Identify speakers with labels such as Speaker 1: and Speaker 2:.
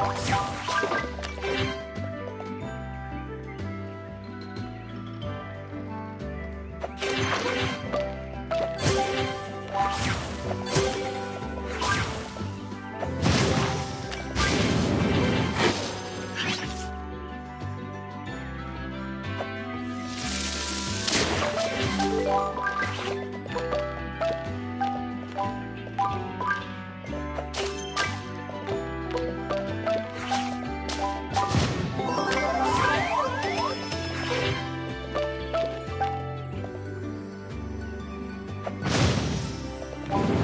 Speaker 1: you
Speaker 2: Thank you.